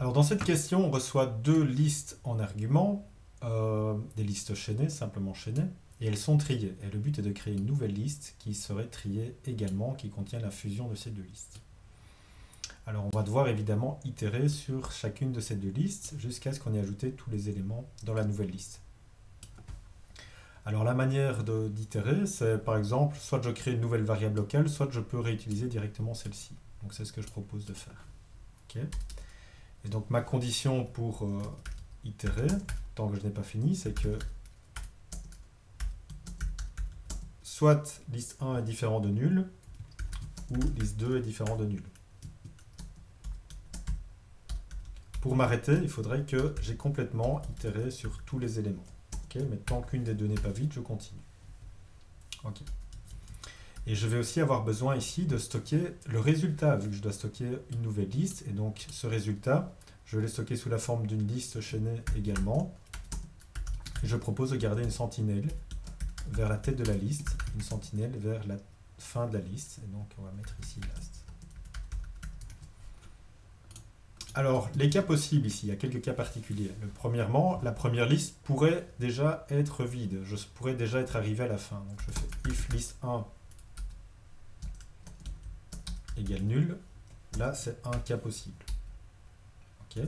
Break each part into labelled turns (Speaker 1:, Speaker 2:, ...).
Speaker 1: Alors dans cette question, on reçoit deux listes en argument, euh, des listes chaînées, simplement chaînées, et elles sont triées. Et le but est de créer une nouvelle liste qui serait triée également, qui contient la fusion de ces deux listes. Alors on va devoir évidemment itérer sur chacune de ces deux listes jusqu'à ce qu'on ait ajouté tous les éléments dans la nouvelle liste. Alors la manière d'itérer, c'est par exemple, soit je crée une nouvelle variable locale, soit je peux réutiliser directement celle-ci. Donc c'est ce que je propose de faire. Et donc ma condition pour euh, itérer, tant que je n'ai pas fini, c'est que soit liste 1 est différent de nul, ou liste 2 est différent de nul. Pour m'arrêter, il faudrait que j'ai complètement itéré sur tous les éléments mais tant qu'une des deux n'est pas vide, je continue. Et je vais aussi avoir besoin ici de stocker le résultat, vu que je dois stocker une nouvelle liste. Et donc ce résultat, je vais le stocker sous la forme d'une liste chaînée également. je propose de garder une sentinelle vers la tête de la liste, une sentinelle vers la fin de la liste. Et donc on va mettre ici last. Alors, les cas possibles ici, il y a quelques cas particuliers. premièrement, la première liste pourrait déjà être vide. Je pourrais déjà être arrivé à la fin. Donc, je fais if list 1 égale nul. Là, c'est un cas possible. OK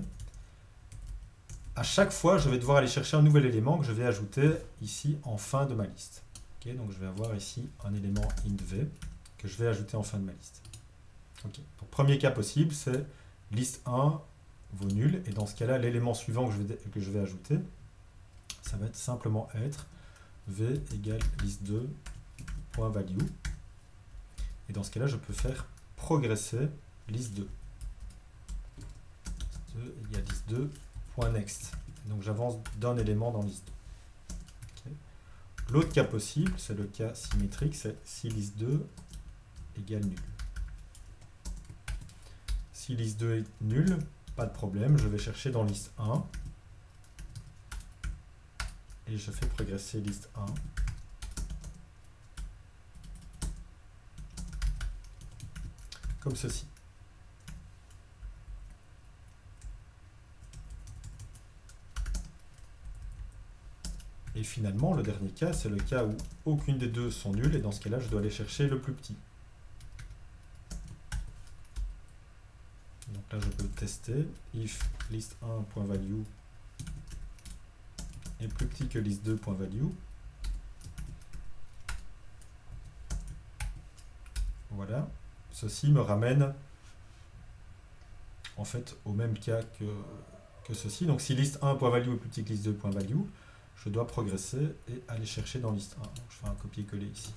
Speaker 1: À chaque fois, je vais devoir aller chercher un nouvel élément que je vais ajouter ici en fin de ma liste. Donc, je vais avoir ici un élément int v que je vais ajouter en fin de ma liste. Donc, premier cas possible, c'est liste 1 vaut nul. Et dans ce cas-là, l'élément suivant que je, vais, que je vais ajouter, ça va être simplement être v égale liste2.value. Et dans ce cas-là, je peux faire progresser liste2. Liste2 égale liste2.next. Donc j'avance d'un élément dans liste 2. L'autre cas possible, c'est le cas symétrique, c'est si liste2 égale nul. Si liste 2 est nulle, pas de problème, je vais chercher dans liste 1 et je fais progresser liste 1. Comme ceci. Et finalement, le dernier cas, c'est le cas où aucune des deux sont nulles, et dans ce cas-là, je dois aller chercher le plus petit. là, je peux tester. If list1.value est plus petit que list2.value. Voilà. Ceci me ramène en fait au même cas que, ceci. Donc si list1.value est plus petit que list2.value, je dois progresser et aller chercher dans list 1. je fais un copier-coller ici.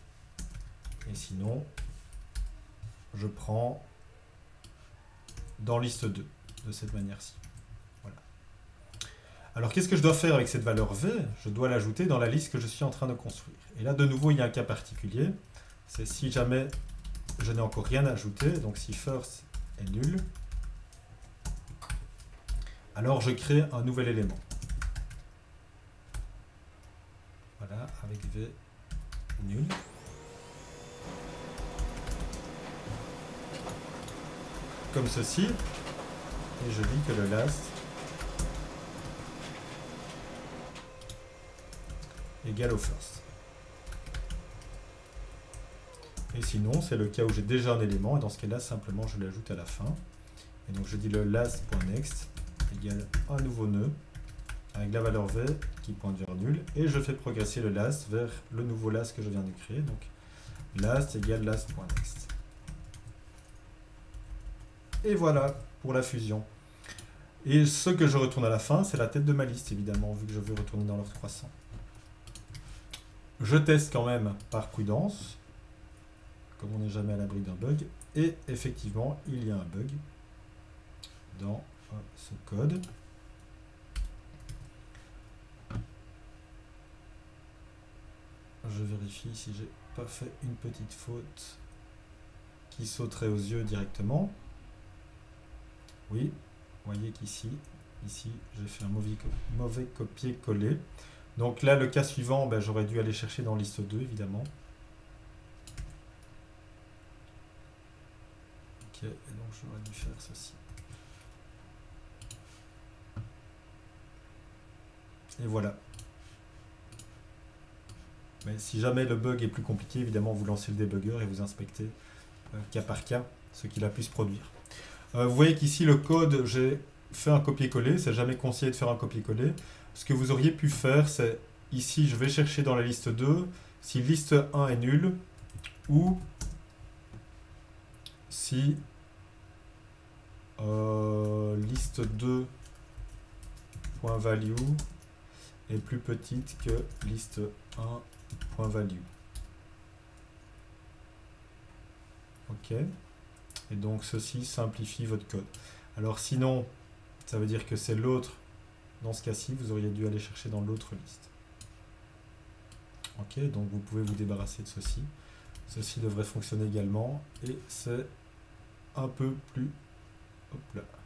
Speaker 1: Et sinon, je prends dans liste 2, de cette manière-ci. Voilà. Alors qu'est-ce que je dois faire avec cette valeur V? Je dois l'ajouter dans la liste que je suis en train de construire. Et là, de nouveau, il y a un cas particulier. C'est si jamais je n'ai encore rien ajouté, donc si first est nul, alors je crée un nouvel élément. Voilà, avec V nul. comme ceci. Et je dis que le last égale au first. Et sinon, c'est le cas où j'ai déjà un élément, et dans ce cas-là, simplement, je l'ajoute à la fin. Et donc, je dis le last.next égale un nouveau nœud, avec la valeur v qui pointe vers nul, et je fais progresser le last vers le nouveau last que je viens de créer, donc last égale last.next. Et voilà pour la fusion. Et ce que je retourne à la fin, c'est la tête de ma liste, évidemment, vu que je veux retourner dans l'ordre croissant. Je teste quand même par prudence, on n'est jamais à l'abri d'un bug. Et effectivement, il y a un bug dans euh, ce code. Je vérifie si j'ai pas fait une petite faute qui sauterait aux yeux directement. Oui, voyez qu'ici, ici, j'ai fait un mauvais, mauvais copier-coller. Donc là, le cas suivant, ben, j'aurais dû aller chercher dans liste 2, évidemment. Et donc j'aurais dû faire ceci. Et voilà. Mais si jamais le bug est plus compliqué, évidemment, vous lancez le débugger et vous inspectez euh, cas par cas ce qu'il a pu se produire. Euh, vous voyez qu'ici, le code, j'ai fait un copier-coller. C'est jamais conseillé de faire un copier-coller. Ce que vous auriez pu faire, c'est ici, je vais chercher dans la liste 2 si liste 1 est nulle ou si euh, liste 2 value est plus petite que liste 1 value. Ok. Et donc ceci simplifie votre code. Alors sinon, ça veut dire que c'est l'autre. Dans ce cas-ci, vous auriez dû aller chercher dans l'autre liste. Ok, donc vous pouvez vous débarrasser de ceci. Ceci devrait fonctionner également. Et c'est un peu plus... Hop là.